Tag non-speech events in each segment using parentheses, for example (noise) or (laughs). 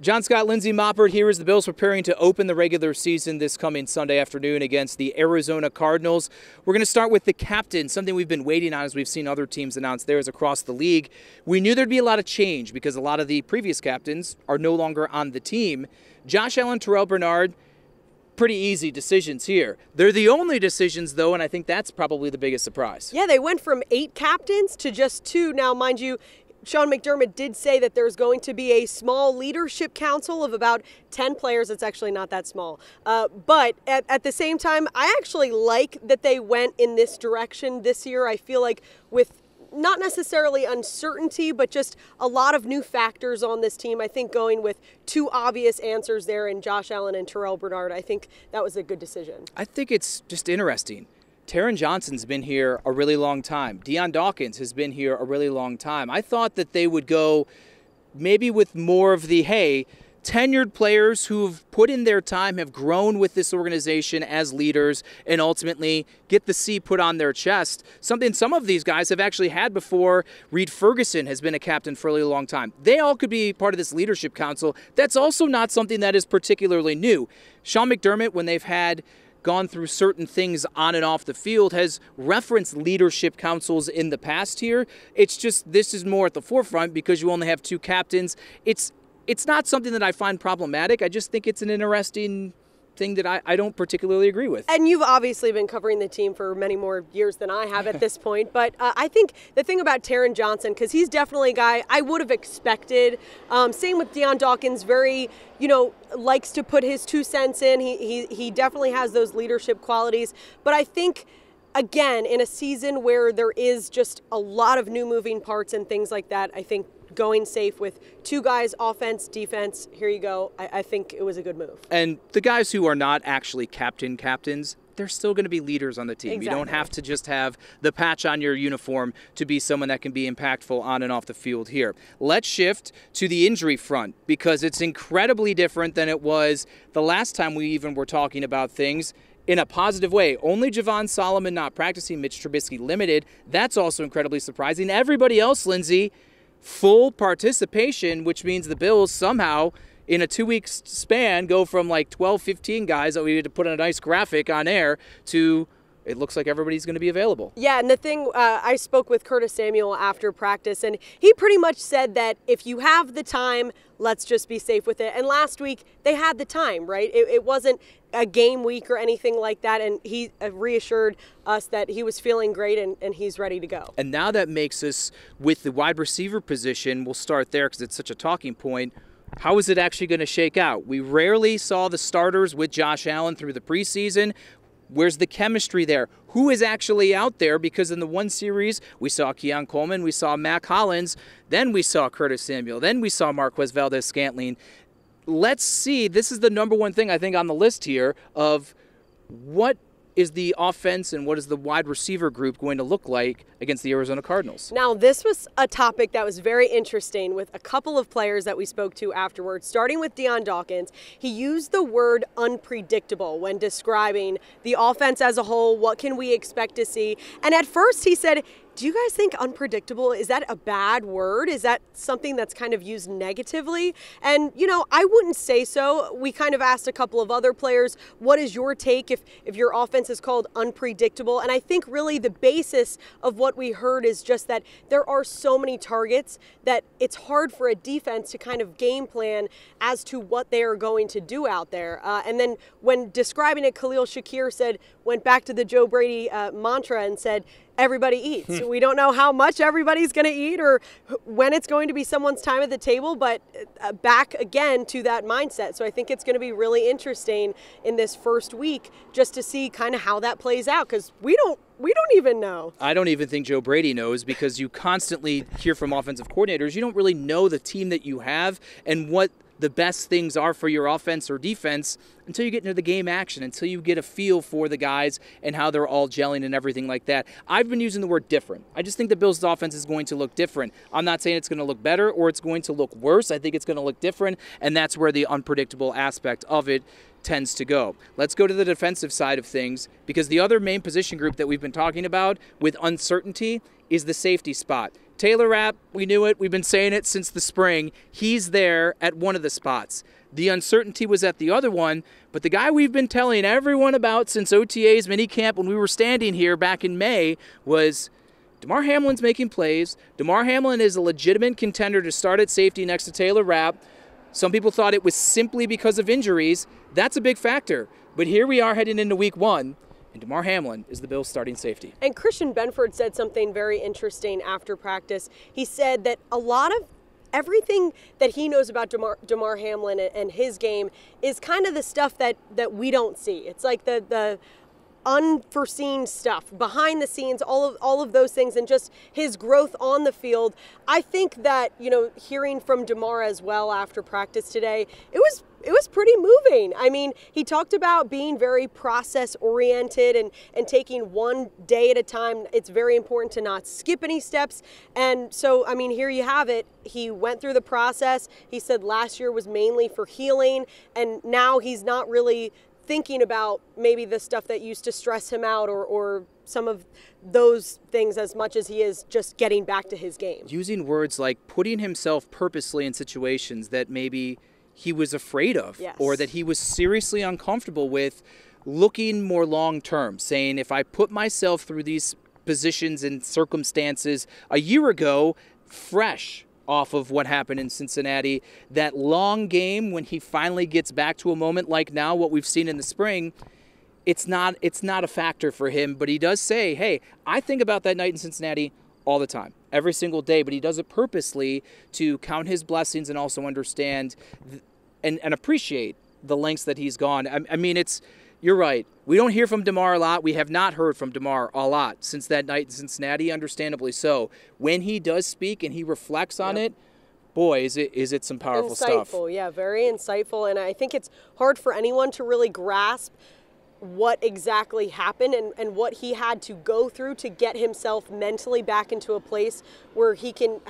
John Scott, Lindsey Moppert here as the Bills preparing to open the regular season this coming Sunday afternoon against the Arizona Cardinals. We're going to start with the captain, something we've been waiting on as we've seen other teams announce theirs across the league. We knew there'd be a lot of change because a lot of the previous captains are no longer on the team. Josh Allen, Terrel Bernard, pretty easy decisions here. They're the only decisions, though, and I think that's probably the biggest surprise. Yeah, they went from eight captains to just two. Now, mind you, Sean McDermott did say that there's going to be a small leadership council of about 10 players. It's actually not that small. Uh, but at, at the same time, I actually like that they went in this direction this year. I feel like with not necessarily uncertainty, but just a lot of new factors on this team. I think going with two obvious answers there in Josh Allen and Terrel Bernard, I think that was a good decision. I think it's just interesting Taron Johnson's been here a really long time. Dion Dawkins has been here a really long time. I thought that they would go maybe with more of the hey, tenured players who've put in their time, have grown with this organization as leaders, and ultimately get the C put on their chest. Something some of these guys have actually had before. Reid Ferguson has been a captain for a really long time. They all could be part of this leadership council. That's also not something that is particularly new. Sean McDermott, when they've had gone through certain things on and off the field, has referenced leadership councils in the past here. It's just this is more at the forefront because you only have two captains. It's it's not something that I find problematic. I just think it's an interesting thing that I, I don't particularly agree with. And you've obviously been covering the team for many more years than I have at this (laughs) point. But uh, I think the thing about Taron Johnson, because he's definitely a guy I would have expected. Um, same with Dion Dawkins, very, you know, likes to put his two cents in. He, he, he definitely has those leadership qualities. But I think again, in a season where there is just a lot of new moving parts and things like that, I think going safe with two guys, offense, defense. Here you go. I, I think it was a good move. And the guys who are not actually captain captains, they're still going to be leaders on the team. Exactly. You don't have to just have the patch on your uniform to be someone that can be impactful on and off the field here. Let's shift to the injury front because it's incredibly different than it was the last time we even were talking about things in a positive way. Only Javon Solomon not practicing, Mitch Trubisky limited. That's also incredibly surprising. Everybody else, Lindsey, full participation, which means the Bills somehow in a two week span go from like 12, 15 guys that we had to put on a nice graphic on air to it looks like everybody's going to be available. Yeah, and the thing, uh, I spoke with Curtis Samuel after practice, and he pretty much said that if you have the time, let's just be safe with it. And last week, they had the time, right? It, it wasn't a game week or anything like that, and he uh, reassured us that he was feeling great and, and he's ready to go. And now that makes us, with the wide receiver position, we'll start there because it's such a talking point. How is it actually going to shake out? We rarely saw the starters with Josh Allen through the preseason. Where's the chemistry there? Who is actually out there? Because in the one series, we saw Keon Coleman, we saw Mack Hollins, then we saw Curtis Samuel, then we saw Marquez Valdes Scantling. Let's see. This is the number one thing I think on the list here of what is the offense and what is the wide receiver group going to look like against the Arizona Cardinals? Now, this was a topic that was very interesting with a couple of players that we spoke to afterwards, starting with Dion Dawkins. He used the word unpredictable when describing the offense as a whole. What can we expect to see? And at first, he said do you guys think unpredictable is that a bad word? Is that something that's kind of used negatively? And you know, I wouldn't say so. We kind of asked a couple of other players, what is your take if if your offense is called unpredictable? And I think really the basis of what we heard is just that there are so many targets that it's hard for a defense to kind of game plan as to what they are going to do out there. Uh, and then when describing it, Khalil Shakir said went back to the Joe Brady uh, mantra and said everybody eats. Hmm. we don't know how much everybody's going to eat or when it's going to be someone's time at the table, but uh, back again to that mindset. So I think it's going to be really interesting in this first week just to see kind of how that plays out because we don't we don't even know. I don't even think Joe Brady knows because you constantly hear from offensive coordinators. You don't really know the team that you have and what the best things are for your offense or defense until you get into the game action, until you get a feel for the guys and how they're all gelling and everything like that. I've been using the word different. I just think the Bills' offense is going to look different. I'm not saying it's going to look better or it's going to look worse. I think it's going to look different, and that's where the unpredictable aspect of it tends to go. Let's go to the defensive side of things because the other main position group that we've been talking about with uncertainty is the safety spot. Taylor Rapp, we knew it. We've been saying it since the spring. He's there at one of the spots. The uncertainty was at the other one, but the guy we've been telling everyone about since OTA's minicamp when we were standing here back in May was Damar Hamlin's making plays. Damar Hamlin is a legitimate contender to start at safety next to Taylor Rapp. Some people thought it was simply because of injuries. That's a big factor. But here we are heading into week one, and Damar Hamlin is the Bills' starting safety. And Christian Benford said something very interesting after practice. He said that a lot of everything that he knows about Damar, Damar Hamlin and his game is kind of the stuff that, that we don't see. It's like the, the unforeseen stuff behind the scenes all of all of those things and just his growth on the field i think that you know hearing from damar as well after practice today it was it was pretty moving. I mean, he talked about being very process oriented and, and taking one day at a time. It's very important to not skip any steps. And so, I mean, here you have it. He went through the process. He said last year was mainly for healing, and now he's not really thinking about maybe the stuff that used to stress him out or, or some of those things as much as he is just getting back to his game. Using words like putting himself purposely in situations that maybe he was afraid of yes. or that he was seriously uncomfortable with looking more long term, saying, if I put myself through these positions and circumstances a year ago, fresh, off of what happened in Cincinnati. That long game when he finally gets back to a moment like now, what we've seen in the spring, it's not it's not a factor for him. But he does say, "Hey, I think about that night in Cincinnati all the time, every single day." But he does it purposely to count his blessings and also understand and and appreciate the lengths that he's gone. I, I mean, it's you're right. We don't hear from Damar a lot. We have not heard from Damar a lot since that night in Cincinnati, understandably so. When he does speak and he reflects on yep. it, boy, is it is it some powerful insightful, stuff. Insightful, yeah, very insightful. And I think it's hard for anyone to really grasp what exactly happened and, and what he had to go through to get himself mentally back into a place where he can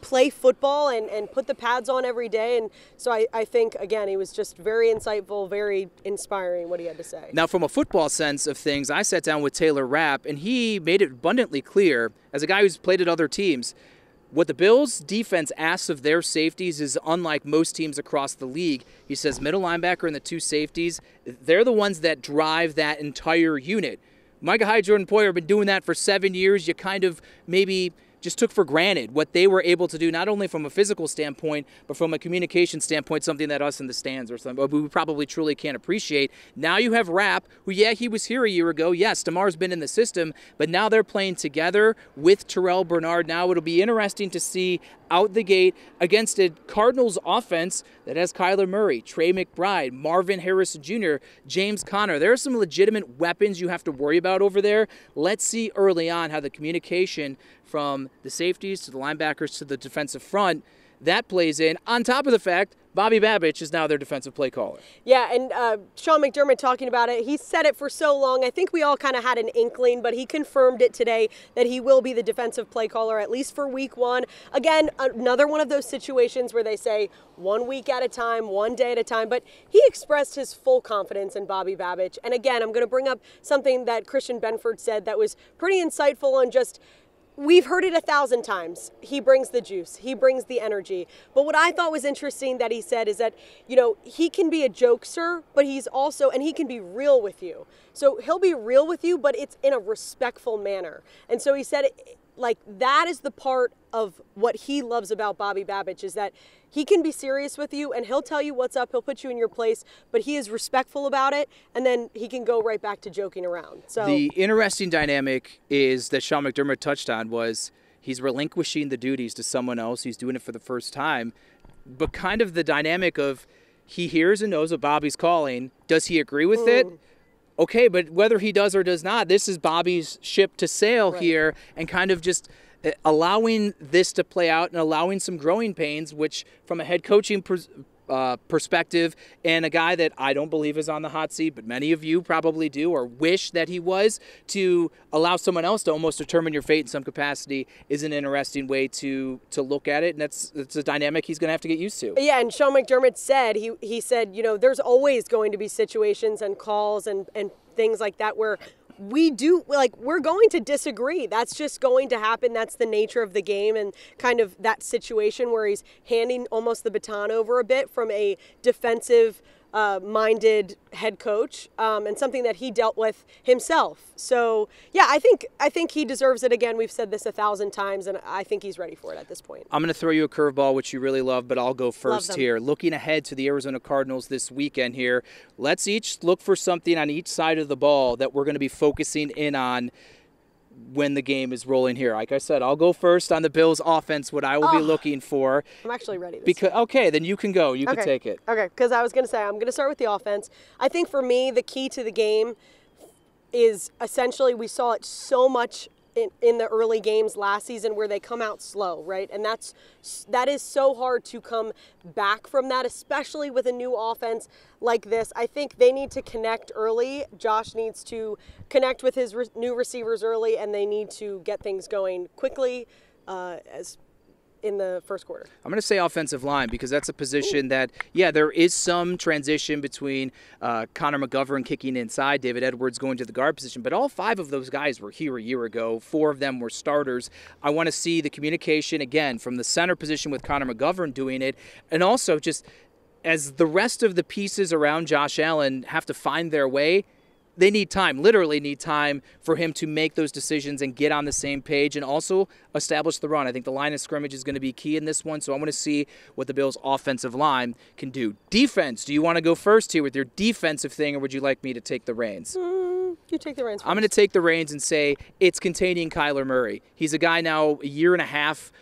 play football and, and put the pads on every day. And so I, I think, again, he was just very insightful, very inspiring what he had to say. Now, from a football sense of things, I sat down with Taylor Rapp, and he made it abundantly clear, as a guy who's played at other teams, what the Bills defense asks of their safeties is unlike most teams across the league. He says middle linebacker and the two safeties, they're the ones that drive that entire unit. Micah Hyde, Jordan Poyer have been doing that for seven years. You kind of maybe just took for granted what they were able to do, not only from a physical standpoint, but from a communication standpoint, something that us in the stands or something we probably truly can't appreciate. Now you have Rapp, who, yeah, he was here a year ago. Yes, Damar's been in the system, but now they're playing together with Terrel Bernard. Now it'll be interesting to see out the gate against a Cardinals offense that has Kyler Murray, Trey McBride, Marvin Harrison Jr., James Conner. There are some legitimate weapons you have to worry about over there. Let's see early on how the communication from the safeties to the linebackers to the defensive front that plays in on top of the fact Bobby Babich is now their defensive play caller. Yeah, and uh, Sean McDermott talking about it. He said it for so long. I think we all kind of had an inkling, but he confirmed it today that he will be the defensive play caller at least for week one. Again, another one of those situations where they say one week at a time, one day at a time. But he expressed his full confidence in Bobby Babich. And again, I'm going to bring up something that Christian Benford said that was pretty insightful on just We've heard it a thousand times. He brings the juice, he brings the energy. But what I thought was interesting that he said is that, you know, he can be a jokester, but he's also, and he can be real with you. So he'll be real with you, but it's in a respectful manner. And so he said, like, that is the part of what he loves about Bobby Babich is that he can be serious with you and he'll tell you what's up. He'll put you in your place, but he is respectful about it. And then he can go right back to joking around. So the interesting dynamic is that Sean McDermott touched on was he's relinquishing the duties to someone else. He's doing it for the first time, but kind of the dynamic of he hears and knows what Bobby's calling. Does he agree with mm. it? Okay, but whether he does or does not, this is Bobby's ship to sail right. here, and kind of just allowing this to play out and allowing some growing pains, which from a head coaching uh, perspective, and a guy that I don't believe is on the hot seat, but many of you probably do or wish that he was, to allow someone else to almost determine your fate in some capacity is an interesting way to to look at it, and that's that's a dynamic he's going to have to get used to. Yeah, and Sean McDermott said he he said you know there's always going to be situations and calls and and things like that where we do like we're going to disagree. That's just going to happen. That's the nature of the game and kind of that situation where he's handing almost the baton over a bit from a defensive uh, minded head coach um, and something that he dealt with himself. So yeah, I think I think he deserves it again. We've said this a thousand times, and I think he's ready for it at this point. I'm going to throw you a curveball, which you really love, but I'll go first here. Looking ahead to the Arizona Cardinals this weekend here, let's each look for something on each side of the ball that we're going to be focusing in on when the game is rolling here. Like I said, I'll go first on the Bills offense, what I will oh, be looking for. I'm actually ready. because time. okay, then you can go. You okay. can take it. Okay, because I was going to say I'm going to start with the offense. I think for me the key to the game is essentially we saw it so much in, in the early games last season where they come out slow, right? And that's that is so hard to come back from that, especially with a new offense like this. I think they need to connect early. Josh needs to connect with his re- new receivers early, and they need to get things going quickly. Uh, as in the first quarter? I'm going to say offensive line because that's a position that, yeah, there is some transition between uh, Connor McGovern kicking inside, David Edwards going to the guard position, but all five of those guys were here a year ago. Four of them were starters. I want to see the communication again from the center position with Connor McGovern doing it, and also just as the rest of the pieces around Josh Allen have to find their way they need time, literally need time for him to make those decisions and get on the same page and also establish the run. I think the line of scrimmage is going to be key in this one, so I want to see what the Bills' offensive line can do. Defense, do you want to go first here with your defensive thing, or would you like me to take the reins? Mm, you take the reins. i I'm going to take the reins and say it's containing Kyler Murray. He's a guy now a year and a half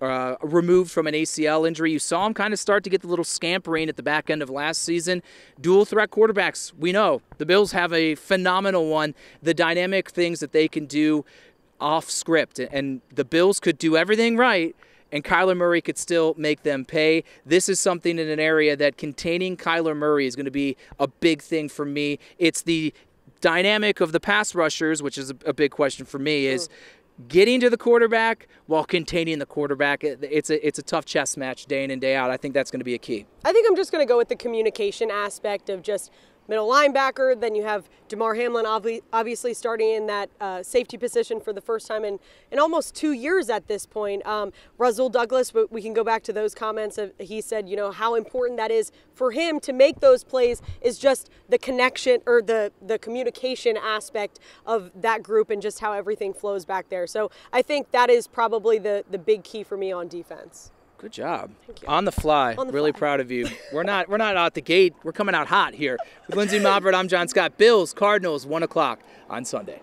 uh, removed from an ACL injury. You saw him kind of start to get the little scampering at the back end of last season. Dual threat quarterbacks, we know the Bills have a phenomenal one. The dynamic things that they can do off script, and the Bills could do everything right. And Kyler Murray could still make them pay. This is something in an area that containing Kyler Murray is going to be a big thing for me. It's the dynamic of the pass rushers, which is a, big question for me, is getting to the quarterback while containing the quarterback. It's a it's a tough chess match day in and day out. I think that's going to be a key. I think I'm just going to go with the communication aspect of just middle linebacker. Then you have Damar Hamlin obviously starting in that uh, safety position for the first time in, in almost two years at this point. Um, Rasul Douglas, we can go back to those comments. Of, he said, you know, how important that is for him to make those plays is just the connection or the, the communication aspect of that group and just how everything flows back there. So I think that is probably the, the big key for me on defense. Good job. On the fly. On the really fly. proud of you. We're not we're not out the gate. We're coming out hot here. With Lindsey Moppert, I'm John Scott. Bills, Cardinals, one o'clock on Sunday.